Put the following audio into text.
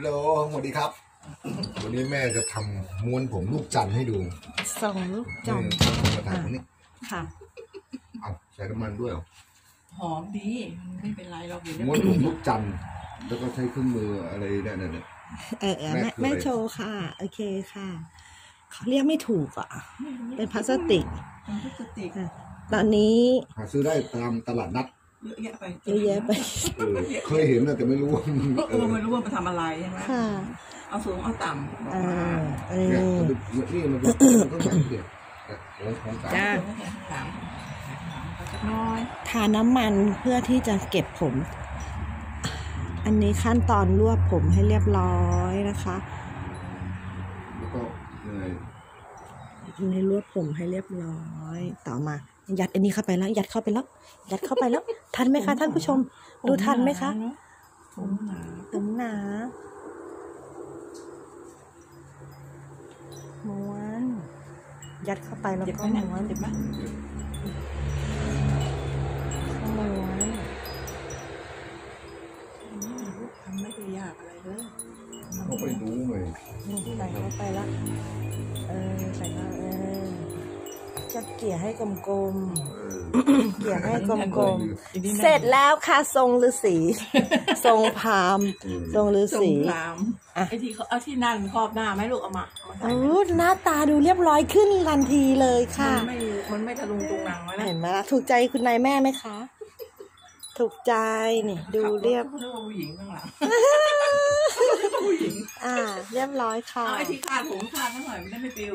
ฮัลโหลสวัสดีครับ วันนี้แม่จะทำม้วนผมลูกจันทร์ให้ดูส่งลูกจันทร์นี่มาถ่ายตรงนี้ค่ะ เอาใส่น้ำมันด้วยเหรอหอมดี มันไม่เป็นไรเราเดี๋ยวม้วนผมลูกจันทร์แล้วก็ใช้เครื่องมืออะไรเนี่ยเนี่ยเนี่ย เออเออแม่แม่คืออะไร แม่โชว์ค่ะ โอเคค่ะเขาเรียกไม่ถูกอะ เป็นพลาสติก มันพลาสติกค่ะตอนนี้หาซื้อได้ตามตลาดนัด เยอะแยะไปเยอะแยะไปเออเคยเห็นนะแต่ไม่รู้ว่ามันเออไม่รู้ว่ามันทำอะไรใช่ไหมค่ะเอาสูงเอาต่ำบอกอ่ามาเอเนี่ยอ มันเป็นนี่มันเป็นมันต้องใส่เดียวของของกลางจ้าสูงแค่ข้างหลังเอาสักน้อยทาน้ำมันเพื่อที่จะเก็บผม อันนี้ขั้นตอนรวบผมให้เรียบร้อยนะคะ แล้วก็ยังไง อันนี้รวบผมให้เรียบร้อย ต่อมา ยัดอันนี้เข้าไปแล้ว ยัดเข้าไปแล้ว ยัดเข้าไปแล้ว ทันไหมคะท่านผู้ชม ดูทันไหมคะผมหนาผมหนาม้วนยัดเข้าไปแล้วเจ็บก็ไหมเนี่ยม้วนเจ็บไหมม้วนทำไม่ได้ยากอะไรเลยเขาไปรู้เลยใส่เข้าไปแล้ว เกลี่ยให้กลมเออๆเกลี่ยให้กลมอีกนิดๆนึงเสร็จแล้วค่ะทรงฤาษีทรงพราหมณ์ทรงฤาสษีงครามอะไอ้ที่เขาเอาที่นั่นครอบหน้าไหมลูกเอามาเอามาใส่โอ้ไหมหน้าตาดูเรียบร้อยขึ้นทันทีเลยค่ะ มันไม่มันไม่ทะลุงตุงนังไว้นะเห็นไหมล่ะถูกใจคุณนายแม่ไหมคะ ถูกใจนี่ดูเรียบเขาเรียกว่าผู้หญิงข้างหลังผู้หญิงอ่า เรียบร้อยค่ะ เอาไอ้ที่คาดผมคาดนั่นหน่อยมันได้ไม่ปิว